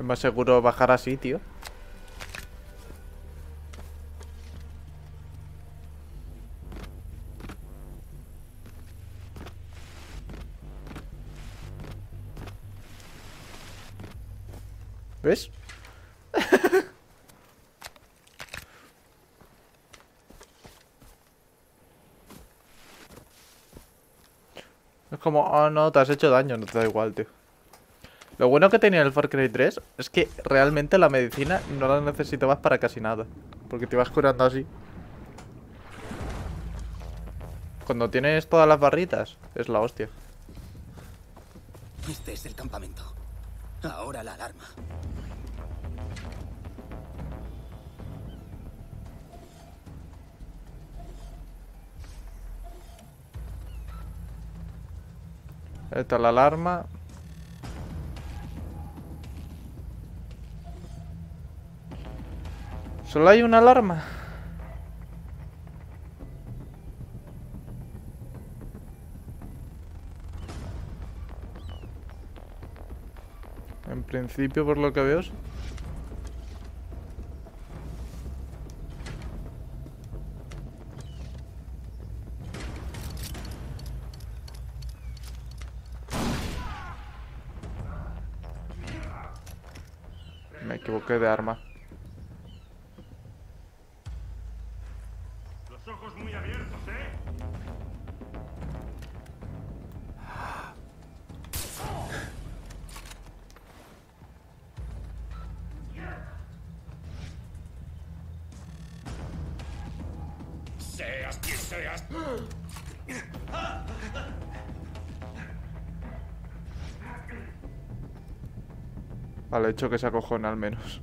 Es más seguro bajar así, tío. ¿Ves? es como, oh no, te has hecho daño, no te da igual, tío. Lo bueno que tenía el Far Cry 3 es que realmente la medicina no la necesitabas para casi nada. Porque te ibas curando así. Cuando tienes todas las barritas, es la hostia. Este es el campamento. Ahora la alarma. Esta es la alarma. Solo hay una alarma. En principio, por lo que veo, Vale, he hecho que se acojone al menos.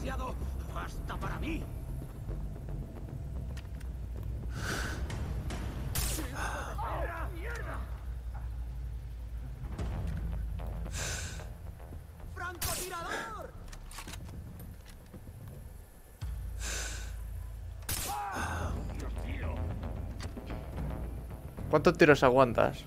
demasiado hasta para mí. ¿Cuántos tiros aguantas?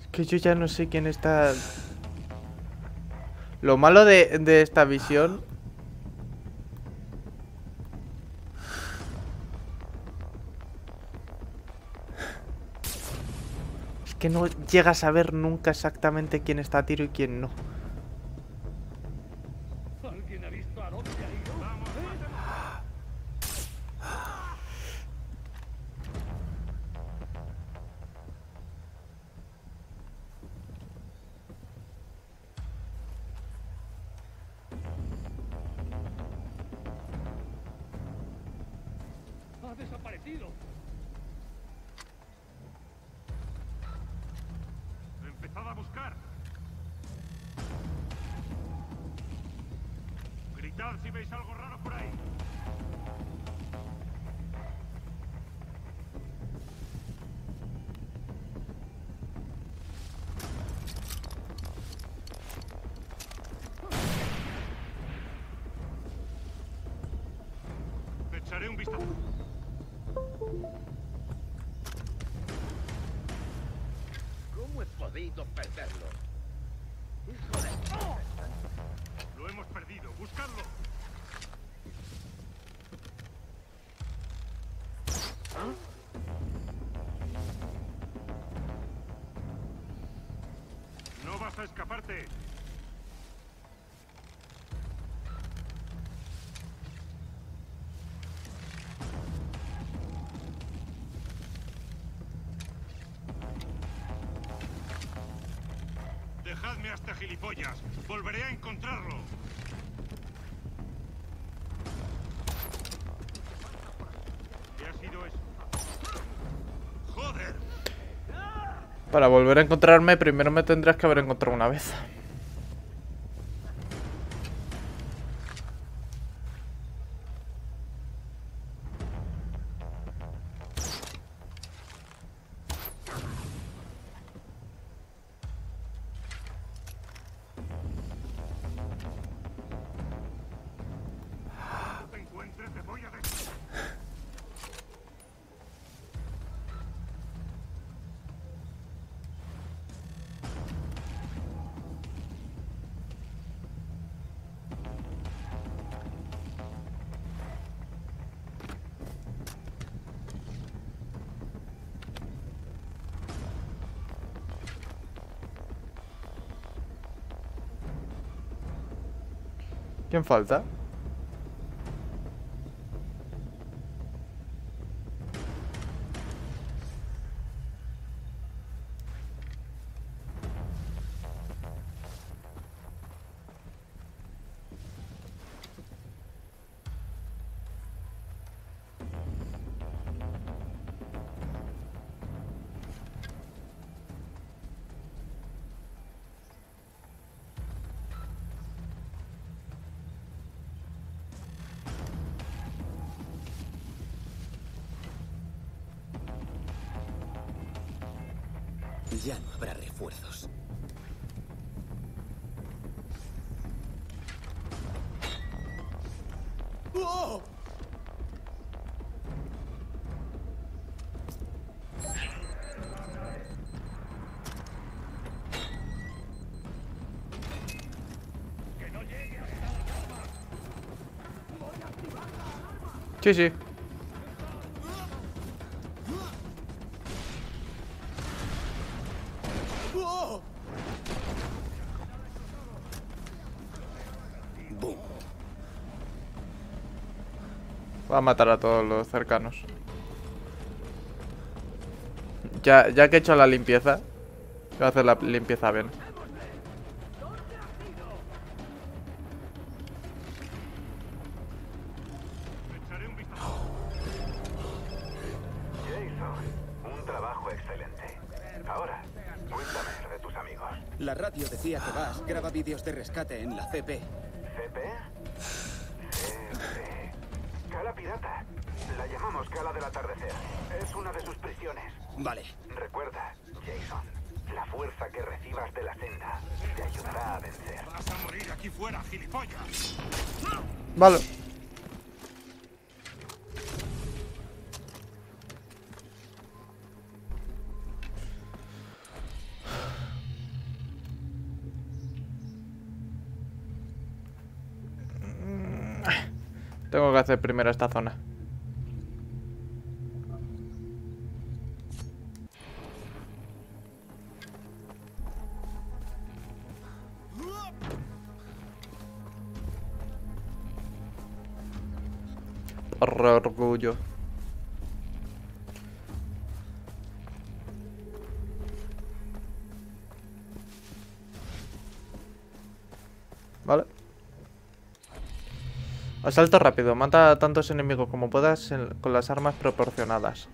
Es que yo ya no sé quién está... Lo malo de, de esta visión... que no llegas a ver nunca exactamente quién está a tiro y quién no. Gritad si veis algo raro por ahí. Dejadme hasta gilipollas. Volveré a encontrarlo. ¡Joder! Para volver a encontrarme, primero me tendrás que haber encontrado una vez. ¿Quién falta? Sí, sí. Va a matar a todos los cercanos. Ya, ya que he hecho la limpieza, voy a hacer la limpieza bien. Rescate en la CP. ¿CP? CP. Cala pirata. La llamamos Cala del atardecer. Es una de sus prisiones. Vale. Recuerda, Jason, la fuerza que recibas de la senda te ayudará a vencer. Vas a morir aquí fuera, gilipollas. Vale. Hacer primero esta zona. Por orgullo. Vale. Asalto rápido. Mata a tantos enemigos como puedas con las armas proporcionadas.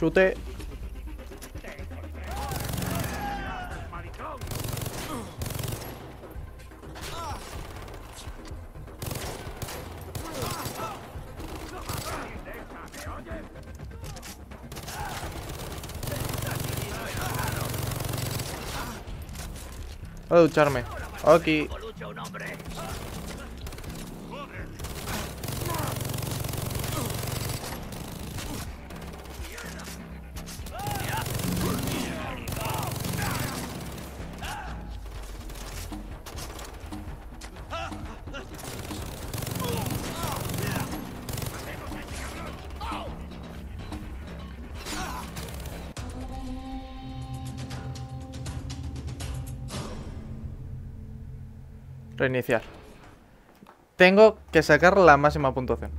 Chute. Voy a ducharme. Aquí. Reiniciar. Tengo que sacar la máxima puntuación.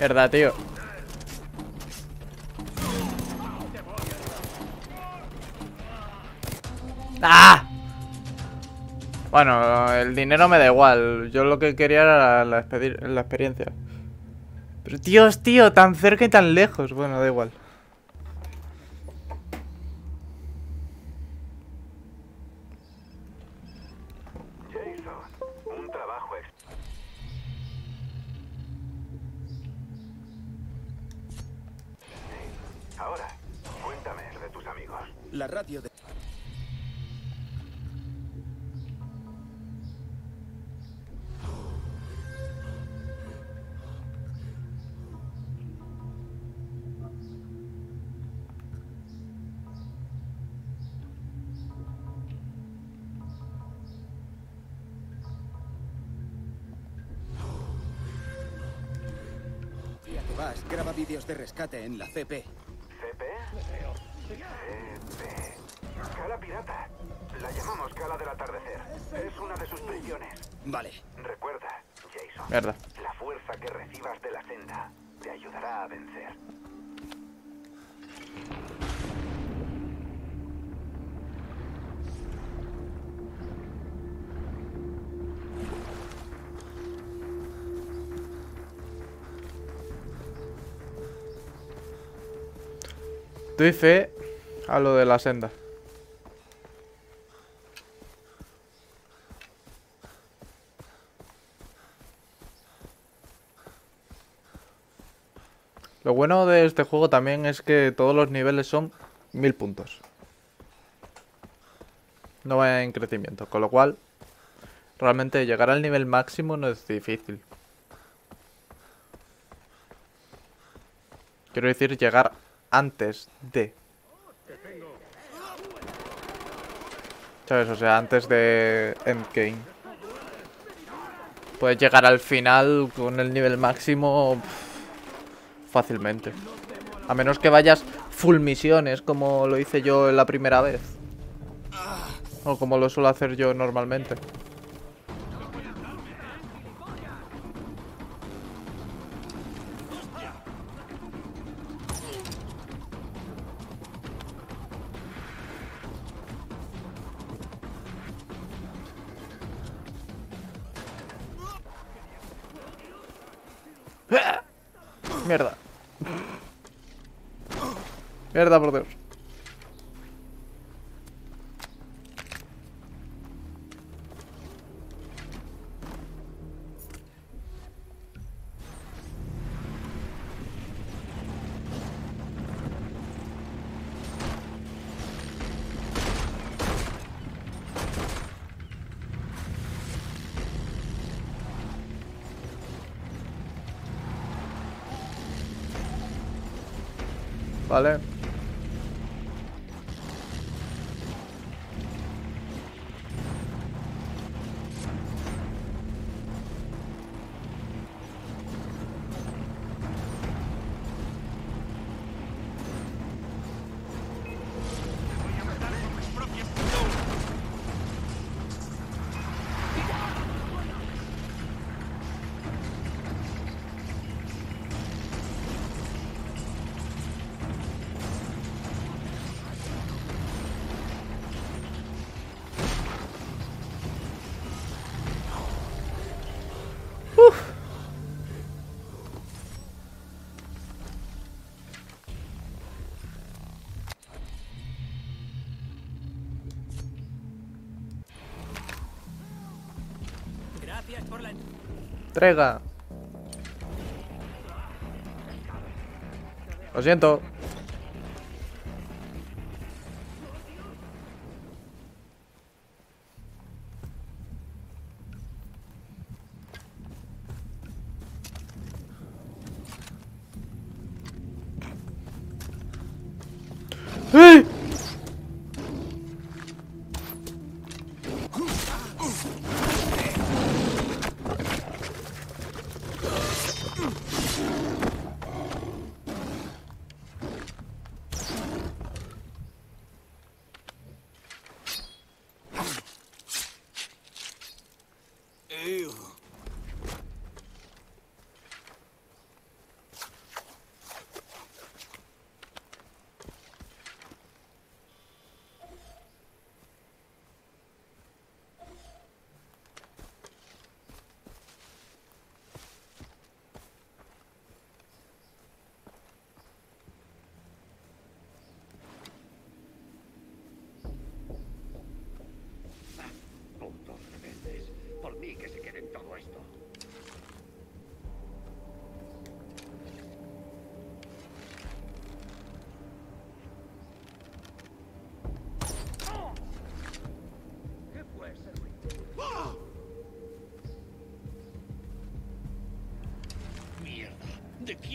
Verdad, tío. ¡Ah! Bueno, el dinero me da igual. Yo lo que quería era la, experiencia. Pero Dios, tío, tan cerca y tan lejos. Bueno, da igual. Graba vídeos de rescate en la CP. ¿CP? CP. Cala pirata. La llamamos Cala del Atardecer. Es una de sus prisiones. Vale. Recuerda, Jason. Mierda. La fuerza que recibas de la senda te ayudará a vencer. Fe a lo de la senda. Lo bueno de este juego también es que todos los niveles son mil puntos. No va en crecimiento, con lo cual realmente llegar al nivel máximo no es difícil. Quiero decir, llegar antes de. ¿Sabes? O sea, antes de Endgame. Puedes llegar al final con el nivel máximo fácilmente. A menos que vayas full misiones, como lo hice yo la primera vez. O como lo suelo hacer yo normalmente. Mierda, por Dios. Entrega. Lo siento.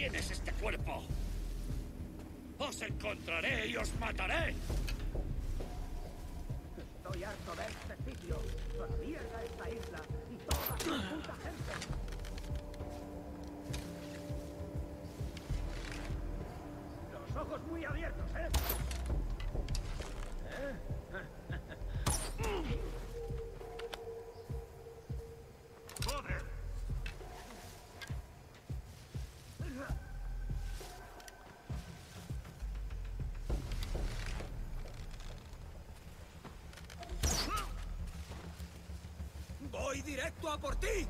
¿De quién es este cuerpo? Os encontraré y os mataré. Estoy harto de este sitio. A la mierda directo a por ti!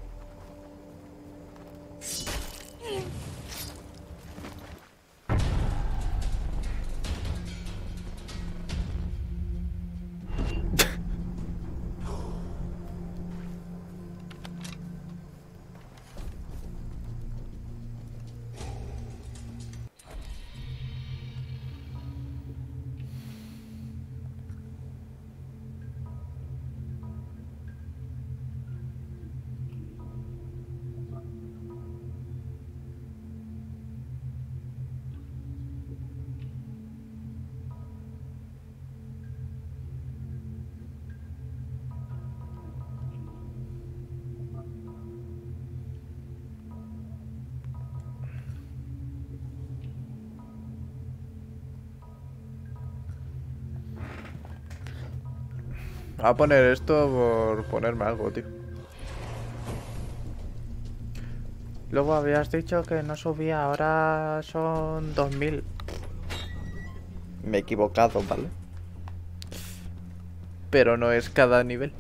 Voy a poner esto por ponerme algo, tío. Luego habías dicho que no subía, ahora son 2000. Me he equivocado, ¿vale? Pero no es cada nivel.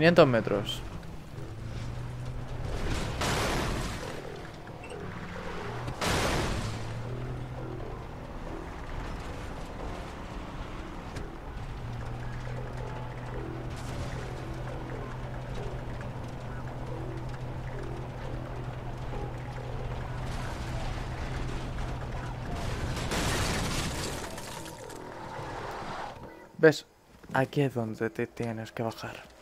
500 metros. ¿Ves? Aquí es donde te tienes que bajar.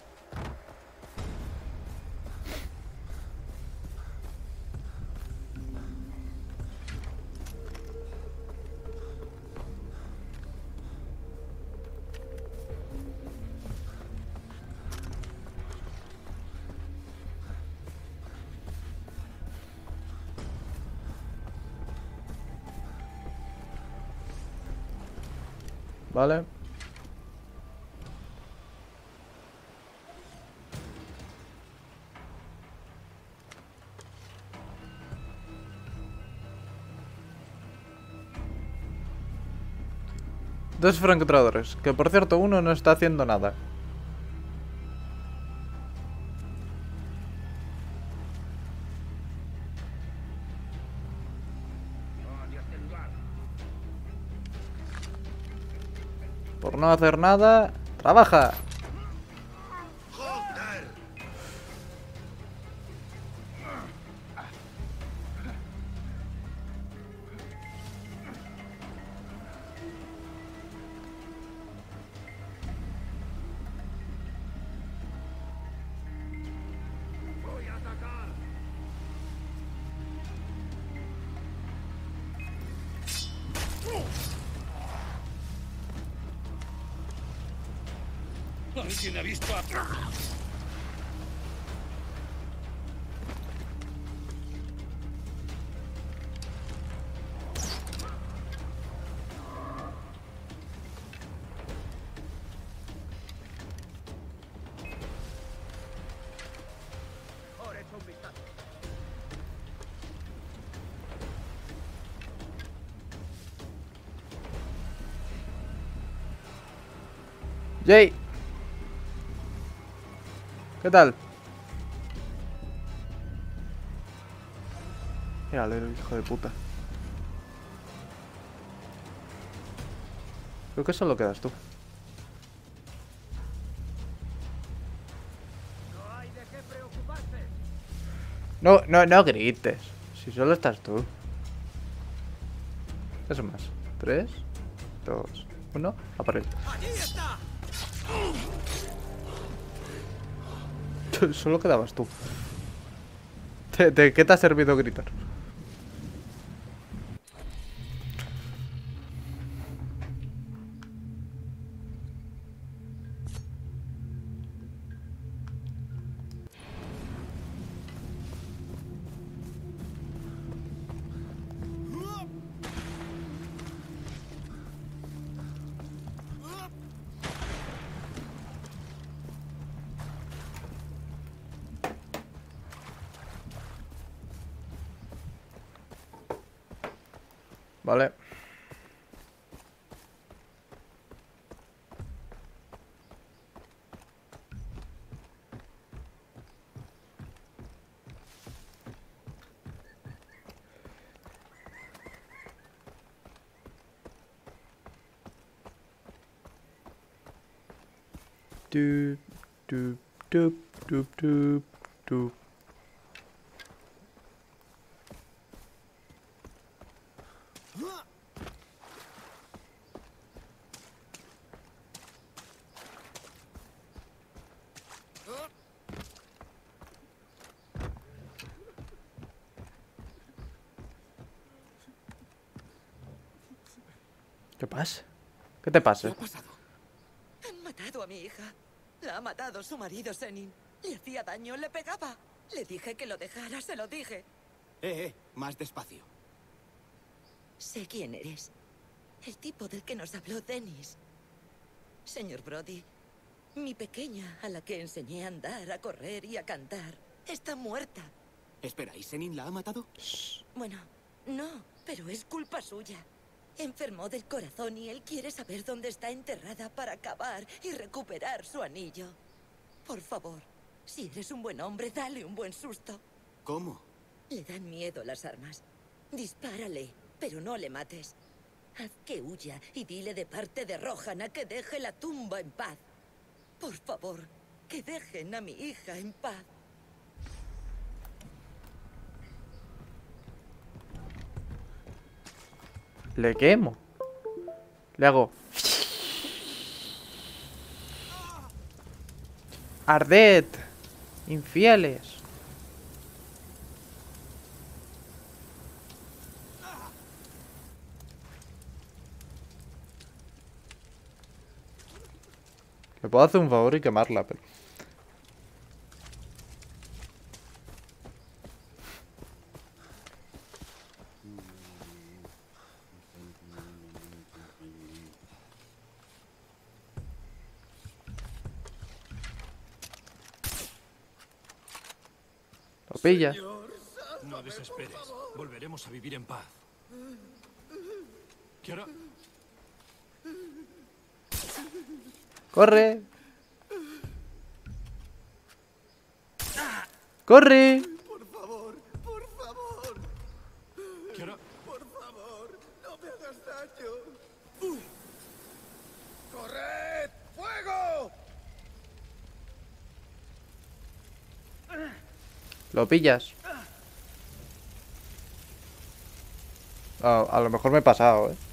¿Vale? Dos francotiradores, que por cierto uno no está haciendo nada. Hacer nada, trabaja. ¿Alguien ha visto a... Mejor echa un vistazo. Jay. ¿Qué tal? Mírale, el hijo de puta. Creo que solo quedas tú. No. No, no, grites. Si solo estás tú. Eso más. Tres, dos, uno. A Solo quedabas tú. ¿De, qué te ha servido gritar? Doop, doop, doop, doop, doop. ¿Qué pasa? ¿Qué te pasa matado a mi hija. La ha matado su marido, Senin. Le hacía daño, le pegaba. Le dije que lo dejara, se lo dije. Eh, eh, más despacio. Sé quién eres. El tipo del que nos habló Dennis. Señor Brody, mi pequeña, a la que enseñé a andar, a correr y a cantar, está muerta. Espera, ¿y Senin la ha matado? Bueno, no, pero es culpa suya. Enfermó del corazón y él quiere saber dónde está enterrada para acabar y recuperar su anillo. Por favor, si eres un buen hombre, dale un buen susto. ¿Cómo? Le dan miedo las armas. Dispárale, pero no le mates. Haz que huya y dile de parte de Rohan que deje la tumba en paz. Por favor, que dejen a mi hija en paz. Le quemo. Le hago. Arded. Infieles. Le puedo hacer un favor y quemarla, pero... No desesperes. Volveremos a vivir en paz. Kiara, ¡Corre! ¡Corre! Lo pillas. A lo mejor me he pasado, eh.